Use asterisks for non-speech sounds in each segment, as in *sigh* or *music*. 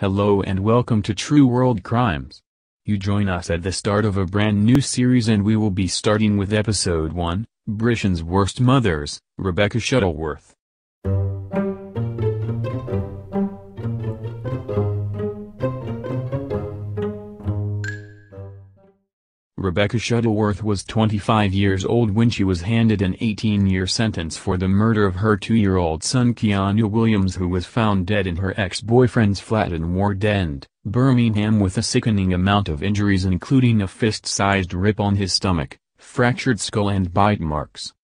Hello and welcome to True World Crimes. You join us at the start of a brand new series and we will be starting with episode 1, Britain's Worst Mothers, Rebecca Shuttleworth. Rebecca Shuttleworth was 25 years old when she was handed an 18-year sentence for the murder of her two-year-old son Keanu Williams who was found dead in her ex-boyfriend's flat in Ward End, Birmingham with a sickening amount of injuries including a fist-sized rip on his stomach, fractured skull and bite marks.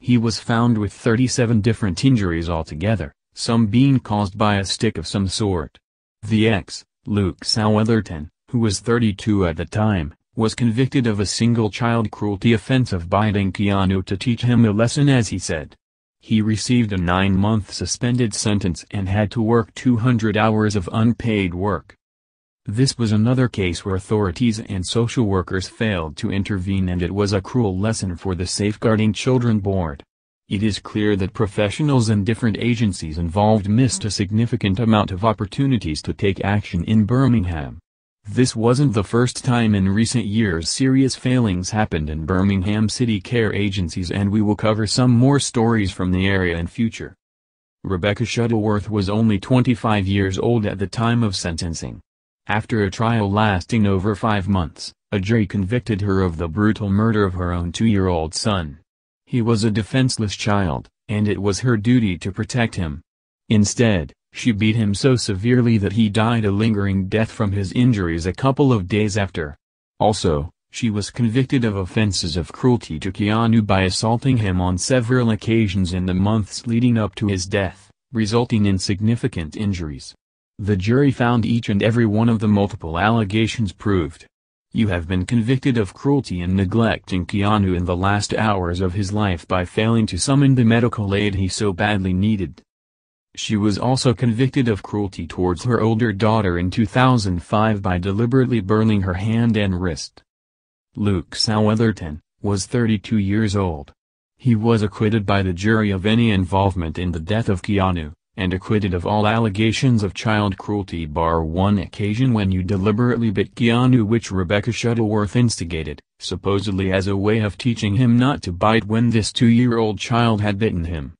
He was found with 37 different injuries altogether, some being caused by a stick of some sort. The ex, Luke Southerton, who was 32 at the time, was convicted of a single child cruelty offense of biting Keanu to teach him a lesson as he said. He received a nine-month suspended sentence and had to work 200 hours of unpaid work. This was another case where authorities and social workers failed to intervene and it was a cruel lesson for the Safeguarding Children Board. It is clear that professionals and different agencies involved missed a significant amount of opportunities to take action in Birmingham. This wasn't the first time in recent years serious failings happened in Birmingham city care agencies and we will cover some more stories from the area in future. Rebecca Shuttleworth was only 25 years old at the time of sentencing. After a trial lasting over five months, a jury convicted her of the brutal murder of her own two-year-old son. He was a defenseless child, and it was her duty to protect him. Instead, she beat him so severely that he died a lingering death from his injuries a couple of days after. Also, she was convicted of offenses of cruelty to Keanu by assaulting him on several occasions in the months leading up to his death, resulting in significant injuries. The jury found each and every one of the multiple allegations proved. You have been convicted of cruelty and neglecting Keanu in the last hours of his life by failing to summon the medical aid he so badly needed. She was also convicted of cruelty towards her older daughter in 2005 by deliberately burning her hand and wrist. Luke Southerton, was 32 years old. He was acquitted by the jury of any involvement in the death of Keanu, and acquitted of all allegations of child cruelty bar one occasion when you deliberately bit Keanu which Rebecca Shuttleworth instigated, supposedly as a way of teaching him not to bite when this two-year-old child had bitten him.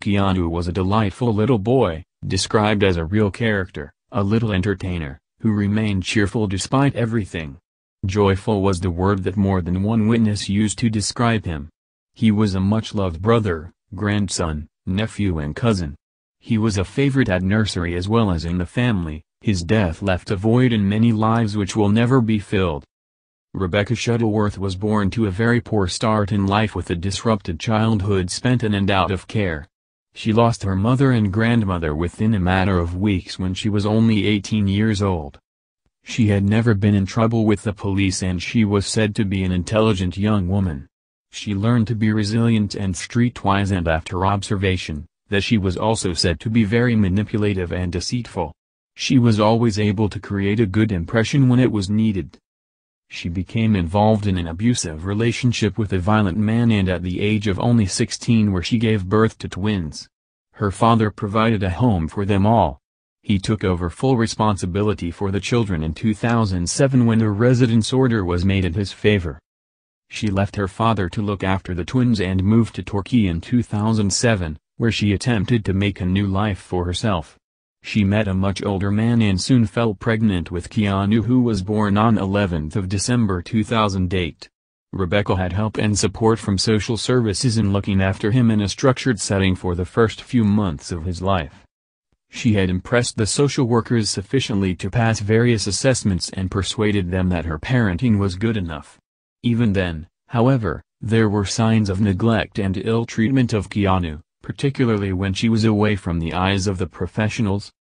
Keanu was a delightful little boy, described as a real character, a little entertainer, who remained cheerful despite everything. Joyful was the word that more than one witness used to describe him. He was a much-loved brother, grandson, nephew and cousin. He was a favorite at nursery as well as in the family, his death left a void in many lives which will never be filled. Rebecca Shuttleworth was born to a very poor start in life with a disrupted childhood spent in and out of care. She lost her mother and grandmother within a matter of weeks when she was only 18 years old. She had never been in trouble with the police and she was said to be an intelligent young woman. She learned to be resilient and streetwise and after observation, that she was also said to be very manipulative and deceitful. She was always able to create a good impression when it was needed. She became involved in an abusive relationship with a violent man and at the age of only 16 where she gave birth to twins. Her father provided a home for them all. He took over full responsibility for the children in 2007 when a residence order was made in his favor. She left her father to look after the twins and moved to Torquay in 2007, where she attempted to make a new life for herself. She met a much older man and soon fell pregnant with Keanu who was born on 11th of December 2008. Rebecca had help and support from social services in looking after him in a structured setting for the first few months of his life. She had impressed the social workers sufficiently to pass various assessments and persuaded them that her parenting was good enough. Even then, however, there were signs of neglect and ill treatment of Keanu particularly when she was away from the eyes of the professionals.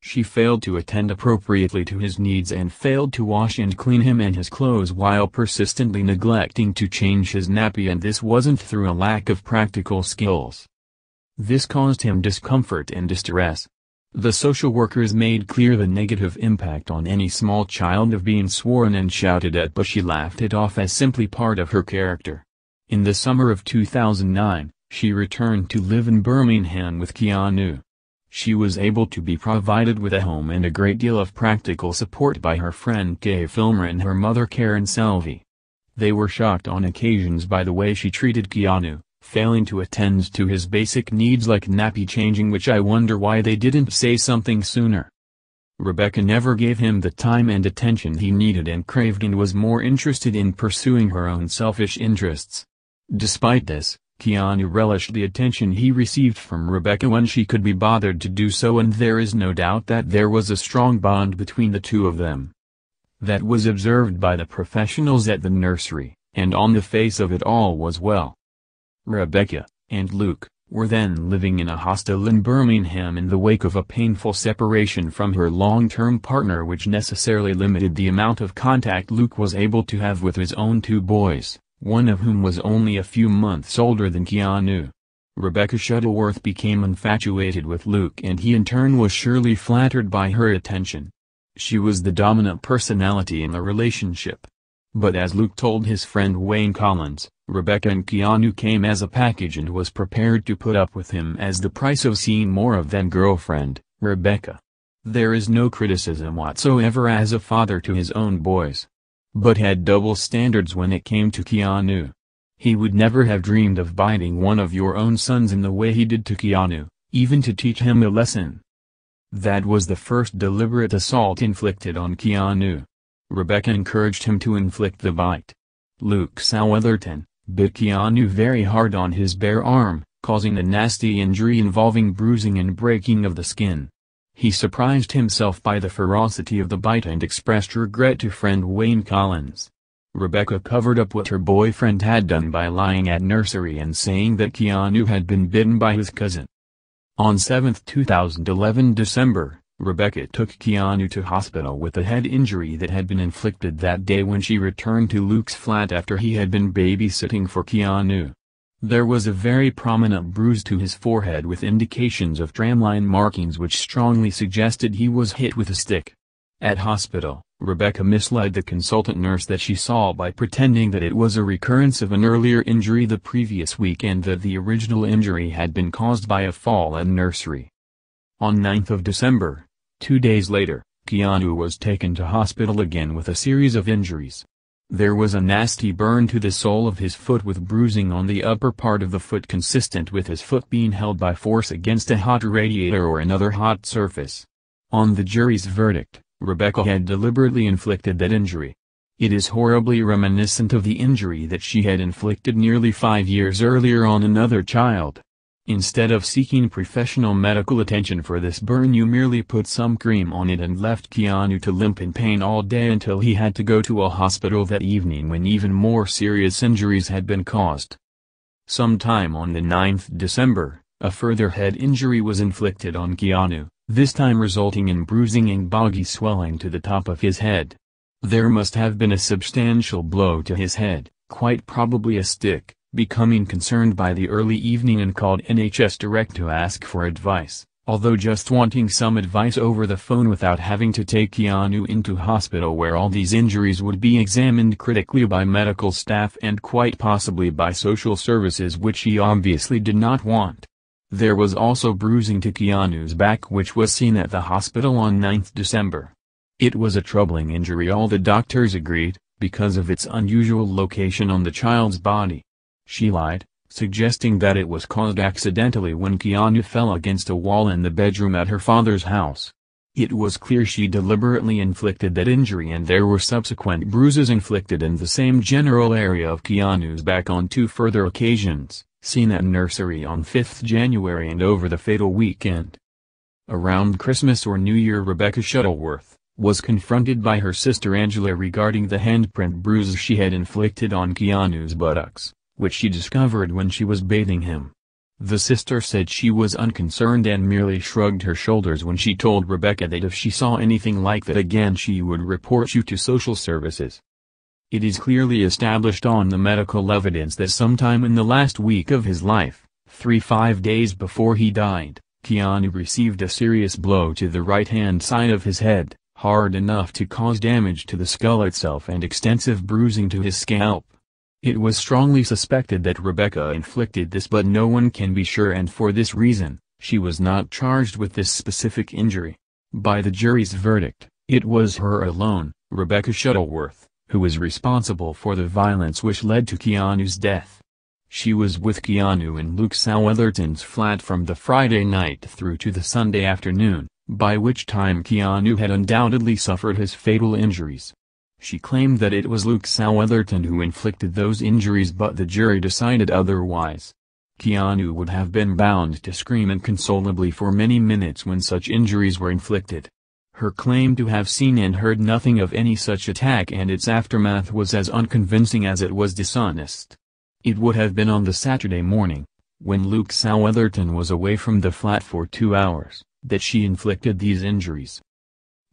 She failed to attend appropriately to his needs and failed to wash and clean him and his clothes while persistently neglecting to change his nappy and this wasn't through a lack of practical skills. This caused him discomfort and distress. The social workers made clear the negative impact on any small child of being sworn and shouted at but she laughed it off as simply part of her character. In the summer of 2009, she returned to live in Birmingham with Keanu. she was able to be provided with a home and a great deal of practical support by her friend Kay Filmer and her mother Karen Selvey. They were shocked on occasions by the way she treated Keanu, failing to attend to his basic needs like nappy changing which I wonder why they didn't say something sooner. Rebecca never gave him the time and attention he needed and craved and was more interested in pursuing her own selfish interests. Despite this, Keanu relished the attention he received from Rebecca when she could be bothered to do so and there is no doubt that there was a strong bond between the two of them. That was observed by the professionals at the nursery, and on the face of it all was well. Rebecca, and Luke, were then living in a hostel in Birmingham in the wake of a painful separation from her long-term partner which necessarily limited the amount of contact Luke was able to have with his own two boys one of whom was only a few months older than Keanu. Rebecca Shuttleworth became infatuated with Luke and he in turn was surely flattered by her attention. She was the dominant personality in the relationship. But as Luke told his friend Wayne Collins, Rebecca and Keanu came as a package and was prepared to put up with him as the price of seeing more of then girlfriend, Rebecca. There is no criticism whatsoever as a father to his own boys but had double standards when it came to Keanu. He would never have dreamed of biting one of your own sons in the way he did to Keanu, even to teach him a lesson. That was the first deliberate assault inflicted on Keanu. Rebecca encouraged him to inflict the bite. Luke Southerton, bit Keanu very hard on his bare arm, causing a nasty injury involving bruising and breaking of the skin. He surprised himself by the ferocity of the bite and expressed regret to friend Wayne Collins. Rebecca covered up what her boyfriend had done by lying at nursery and saying that Keanu had been bitten by his cousin. On 7, 2011 December, Rebecca took Keanu to hospital with a head injury that had been inflicted that day when she returned to Luke's flat after he had been babysitting for Keanu. There was a very prominent bruise to his forehead with indications of tramline markings which strongly suggested he was hit with a stick. At hospital, Rebecca misled the consultant nurse that she saw by pretending that it was a recurrence of an earlier injury the previous week and that the original injury had been caused by a fall at nursery. On 9th of December, two days later, Keanu was taken to hospital again with a series of injuries. There was a nasty burn to the sole of his foot with bruising on the upper part of the foot consistent with his foot being held by force against a hot radiator or another hot surface. On the jury's verdict, Rebecca had deliberately inflicted that injury. It is horribly reminiscent of the injury that she had inflicted nearly five years earlier on another child. Instead of seeking professional medical attention for this burn you merely put some cream on it and left Keanu to limp in pain all day until he had to go to a hospital that evening when even more serious injuries had been caused. Sometime on the 9th December, a further head injury was inflicted on Keanu, this time resulting in bruising and boggy swelling to the top of his head. There must have been a substantial blow to his head, quite probably a stick, becoming concerned by the early evening and called NHS Direct to ask for advice, although just wanting some advice over the phone without having to take Keanu into hospital where all these injuries would be examined critically by medical staff and quite possibly by social services which he obviously did not want. There was also bruising to Keanu's back which was seen at the hospital on 9 December. It was a troubling injury all the doctors agreed, because of its unusual location on the child's body. She lied, suggesting that it was caused accidentally when Keanu fell against a wall in the bedroom at her father's house. It was clear she deliberately inflicted that injury and there were subsequent bruises inflicted in the same general area of Keanu's back on two further occasions, seen at nursery on 5th January and over the fatal weekend. Around Christmas or New Year Rebecca Shuttleworth, was confronted by her sister Angela regarding the handprint bruises she had inflicted on Keanu's buttocks which she discovered when she was bathing him. The sister said she was unconcerned and merely shrugged her shoulders when she told Rebecca that if she saw anything like that again she would report you to social services. It is clearly established on the medical evidence that sometime in the last week of his life, three-five days before he died, Keanu received a serious blow to the right-hand side of his head, hard enough to cause damage to the skull itself and extensive bruising to his scalp. It was strongly suspected that Rebecca inflicted this but no one can be sure and for this reason, She was not charged with this specific injury. By the jury's verdict, it was her alone, Rebecca Shuttleworth, who was responsible for the violence which led to Keanu's death. She was with Keanu in Luke Southerton's flat from the Friday night through to the Sunday afternoon, by which time Keanu had undoubtedly suffered his fatal injuries. She claimed that it was Luke Southerton who inflicted those injuries but the jury decided otherwise. Keanu would have been bound to scream inconsolably for many minutes when such injuries were inflicted. Her claim to have seen and heard nothing of any such attack and its aftermath was as unconvincing as it was dishonest. It would have been on the Saturday morning, when Luke Southerton was away from the flat for two hours, that she inflicted these injuries.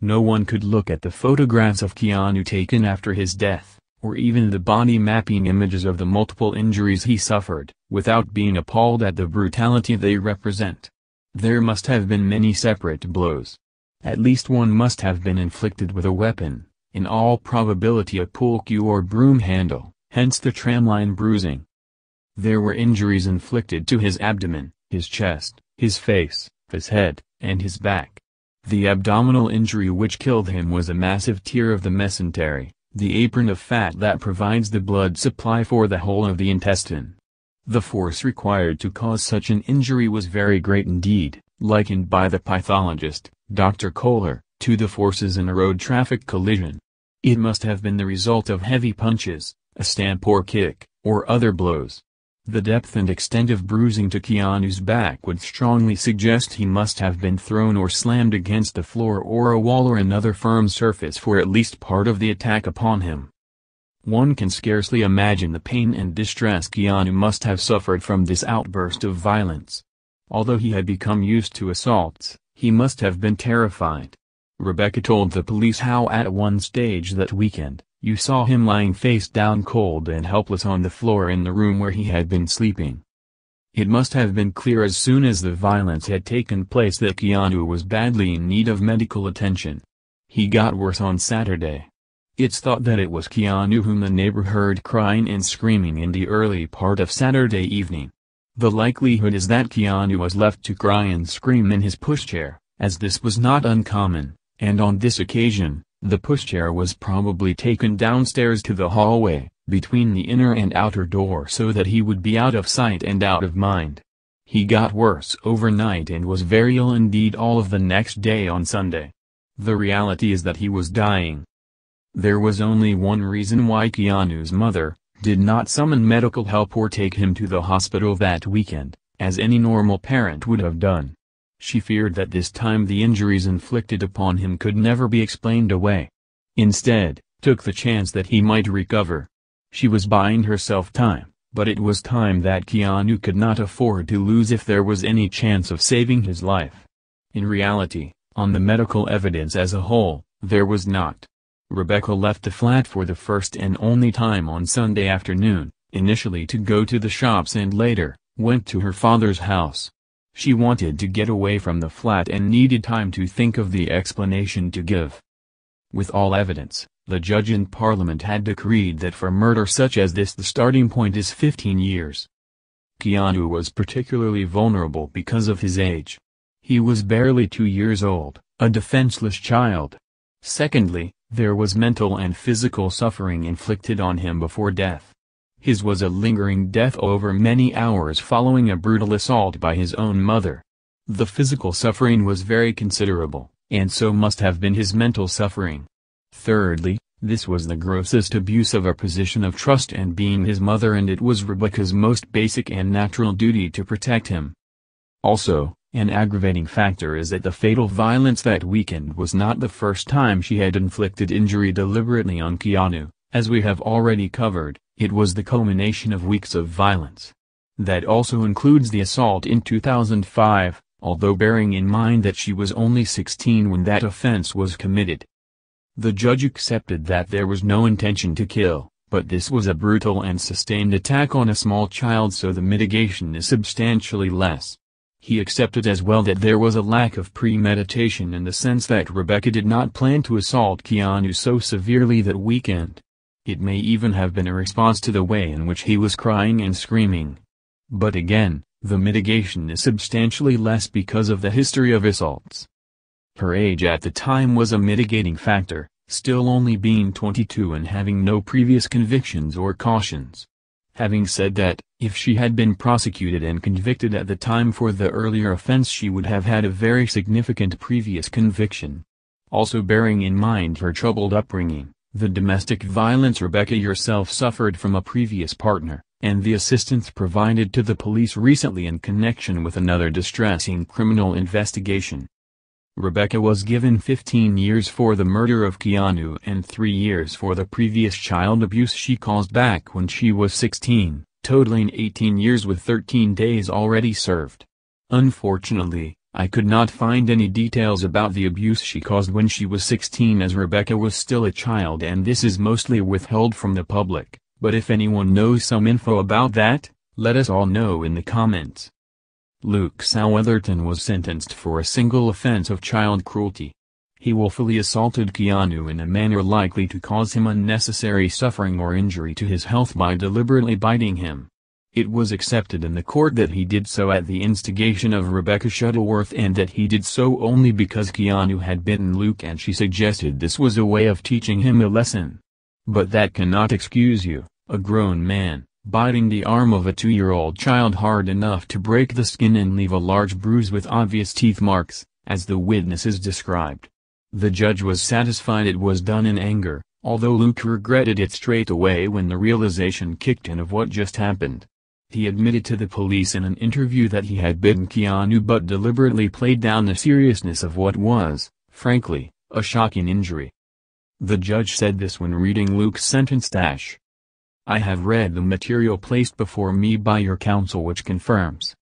No one could look at the photographs of Keanu taken after his death, or even the body mapping images of the multiple injuries he suffered, without being appalled at the brutality they represent. There must have been many separate blows. At least one must have been inflicted with a weapon, in all probability a pool cue or broom handle, hence the tramline bruising. There were injuries inflicted to his abdomen, his chest, his face, his head, and his back. The abdominal injury which killed him was a massive tear of the mesentery, the apron of fat that provides the blood supply for the whole of the intestine. The force required to cause such an injury was very great indeed, likened by the pathologist, Dr. Kohler, to the forces in a road traffic collision. It must have been the result of heavy punches, a stamp or kick, or other blows. The depth and extent of bruising to Keanu's back would strongly suggest he must have been thrown or slammed against the floor or a wall or another firm surface for at least part of the attack upon him. One can scarcely imagine the pain and distress Keanu must have suffered from this outburst of violence. Although he had become used to assaults, he must have been terrified. Rebecca told the police how at one stage that weekend, you saw him lying face down cold and helpless on the floor in the room where he had been sleeping. It must have been clear as soon as the violence had taken place that Keanu was badly in need of medical attention. He got worse on Saturday. It's thought that it was Keanu whom the neighbor heard crying and screaming in the early part of Saturday evening. The likelihood is that Keanu was left to cry and scream in his pushchair, as this was not uncommon, and on this occasion, the pushchair was probably taken downstairs to the hallway, between the inner and outer door so that he would be out of sight and out of mind. He got worse overnight and was very ill indeed all of the next day on Sunday. The reality is that he was dying. There was only one reason why Keanu's mother, did not summon medical help or take him to the hospital that weekend, as any normal parent would have done. She feared that this time the injuries inflicted upon him could never be explained away. Instead, took the chance that he might recover. She was buying herself time, but it was time that Keanu could not afford to lose if there was any chance of saving his life. In reality, on the medical evidence as a whole, there was not. Rebecca left the flat for the first and only time on Sunday afternoon, initially to go to the shops and later, went to her father's house. She wanted to get away from the flat and needed time to think of the explanation to give. With all evidence, the judge in Parliament had decreed that for murder such as this the starting point is 15 years. Keanu was particularly vulnerable because of his age. He was barely two years old, a defenseless child. Secondly, there was mental and physical suffering inflicted on him before death. His was a lingering death over many hours following a brutal assault by his own mother. The physical suffering was very considerable, and so must have been his mental suffering. Thirdly, this was the grossest abuse of a position of trust and being his mother and it was Rebecca's most basic and natural duty to protect him. Also, an aggravating factor is that the fatal violence that weekend was not the first time she had inflicted injury deliberately on Keanu, as we have already covered. It was the culmination of weeks of violence. That also includes the assault in 2005, although bearing in mind that she was only 16 when that offense was committed. The judge accepted that there was no intention to kill, but this was a brutal and sustained attack on a small child so the mitigation is substantially less. He accepted as well that there was a lack of premeditation in the sense that Rebecca did not plan to assault Keanu so severely that weekend. It may even have been a response to the way in which he was crying and screaming. But again, The mitigation is substantially less because of the history of assaults. Her age at the time was a mitigating factor, still only being 22 and having no previous convictions or cautions. Having said that, if she had been prosecuted and convicted at the time for the earlier offense she would have had a very significant previous conviction. Also bearing in mind her troubled upbringing, the domestic violence Rebecca yourself suffered from a previous partner, and the assistance provided to the police recently in connection with another distressing criminal investigation. Rebecca was given 15 years for the murder of Keanu and 3 years for the previous child abuse she caused back when she was 16, totaling 18 years with 13 days already served. Unfortunately, I could not find any details about the abuse she caused when she was 16 as Rebecca was still a child and this is mostly withheld from the public, but if anyone knows some info about that, let us all know in the comments. Luke Southerton was sentenced for a single offense of child cruelty. He willfully assaulted Keanu in a manner likely to cause him unnecessary suffering or injury to his health by deliberately biting him. It was accepted in the court that he did so at the instigation of Rebecca Shuttleworth and that he did so only because Keanu had bitten Luke and she suggested this was a way of teaching him a lesson. But that cannot excuse you, a grown man, biting the arm of a two-year-old child hard enough to break the skin and leave a large bruise with obvious teeth marks, as the witnesses described. The judge was satisfied it was done in anger, although Luke regretted it straight away when the realization kicked in of what just happened. He admitted to the police in an interview that he had bitten Keanu but deliberately played down the seriousness of what was, frankly, a shocking injury. The judge said this when reading Luke's sentence dash. I have read the material placed before me by your counsel which confirms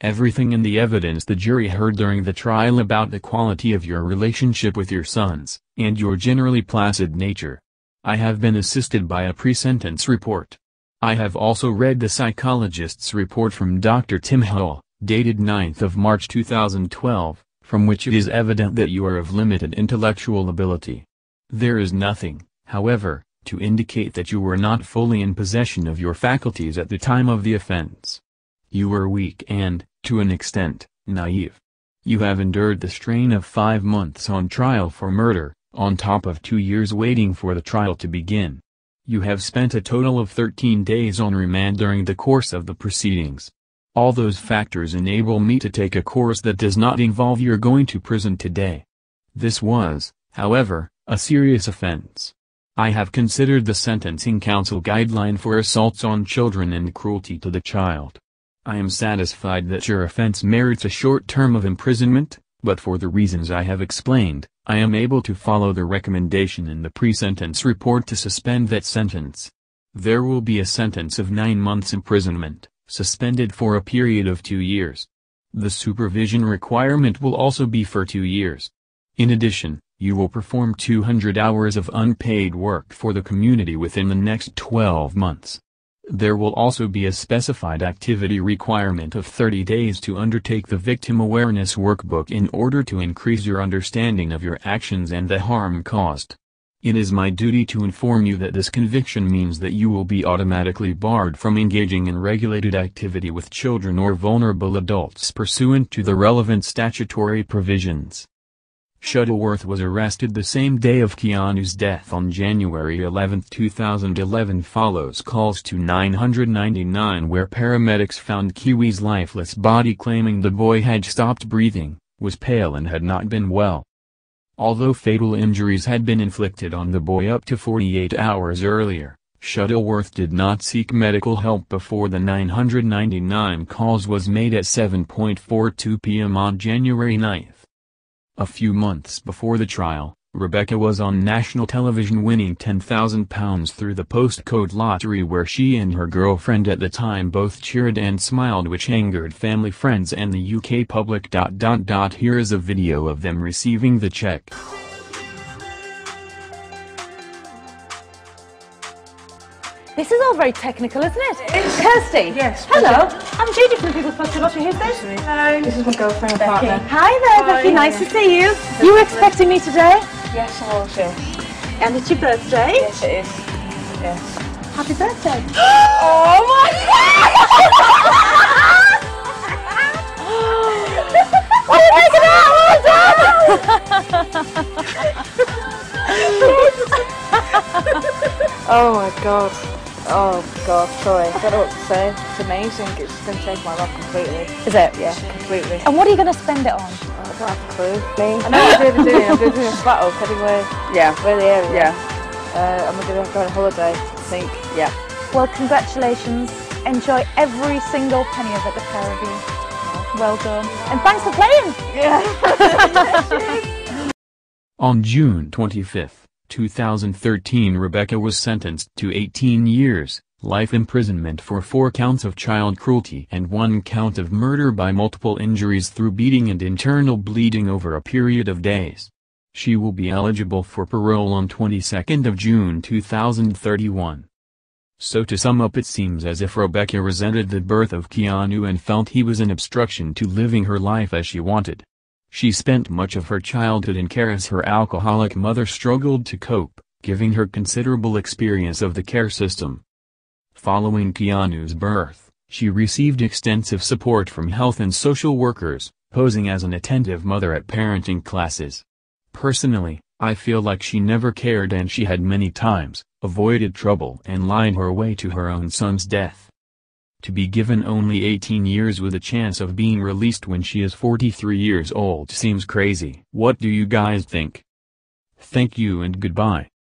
everything in the evidence the jury heard during the trial about the quality of your relationship with your sons, and your generally placid nature. I have been assisted by a pre-sentence report. I have also read the psychologist's report from Dr. Tim Hull, dated 9th of March 2012, from which it is evident that you are of limited intellectual ability. There is nothing, however, to indicate that you were not fully in possession of your faculties at the time of the offense. You were weak and, to an extent, naive. You have endured the strain of five months on trial for murder, on top of two years waiting for the trial to begin. You have spent a total of 13 days on remand during the course of the proceedings. All those factors enable me to take a course that does not involve your going to prison today. This was, however, a serious offense. I have considered the Sentencing Council guideline for assaults on children and cruelty to the child. I am satisfied that your offense merits a short term of imprisonment, but for the reasons I have explained, I am able to follow the recommendation in the pre-sentence report to suspend that sentence. There will be a sentence of nine months imprisonment, suspended for a period of two years. The supervision requirement will also be for two years. In addition, you will perform 200 hours of unpaid work for the community within the next 12 months. There will also be a specified activity requirement of 30 days to undertake the Victim Awareness Workbook in order to increase your understanding of your actions and the harm caused. It is my duty to inform you that this conviction means that you will be automatically barred from engaging in regulated activity with children or vulnerable adults pursuant to the relevant statutory provisions. Shuttleworth was arrested the same day of Keanu's death on January 11, 2011 follows calls to 999 where paramedics found Kiwi's lifeless body claiming the boy had stopped breathing, was pale and had not been well. Although fatal injuries had been inflicted on the boy up to 48 hours earlier, Shuttleworth did not seek medical help before the 999 calls was made at 7.42 p.m. on January 9. A few months before the trial, Rebecca was on national television winning £10,000 through the postcode lottery where she and her girlfriend at the time both cheered and smiled which angered family friends and the UK public. Dot here is a video of them receiving the check. This is all very technical, isn't it? It's Kirsty. Yes. Hello. I'm Judy from People's Plus Lottery. Who's this? Hello. This is my girlfriend Becky. partner. Hi there, Hi. Becky. Nice to see you. You were expecting me today? Yes, I will too. And it's your birthday. Yes, it is. Yes. Happy birthday. *gasps* Oh my god! *laughs* Oh my god. *laughs* Oh Oh god, sorry. I don't know what to say. It's amazing. It's just going to change my life completely. Is it? Yeah, completely. And what are you going to spend it on? I don't have a clue. I know what I'm doing. I'm doing a flat up anyway. Yeah. We're the area. Yeah. Uh, and we're going to go on a holiday, I think. Yeah. Well, congratulations. Enjoy every single penny of it, the pair of you. Well done. And thanks for playing. Yeah. *laughs* On June 25, 2013 Rebecca was sentenced to 18 years, life imprisonment for four counts of child cruelty and one count of murder by multiple injuries through beating and internal bleeding over a period of days. She will be eligible for parole on 22nd of June 2031. So to sum up it seems as if Rebecca resented the birth of Keanu and felt he was an obstruction to living her life as she wanted. She spent much of her childhood in care as her alcoholic mother struggled to cope, giving her considerable experience of the care system. Following Keanu's birth, she received extensive support from health and social workers, posing as an attentive mother at parenting classes. Personally, I feel like she never cared and she had many times, avoided trouble and lied her way to her own son's death. To be given only 18 years with a chance of being released when she is 43 years old seems crazy. What do you guys think? Thank you and goodbye.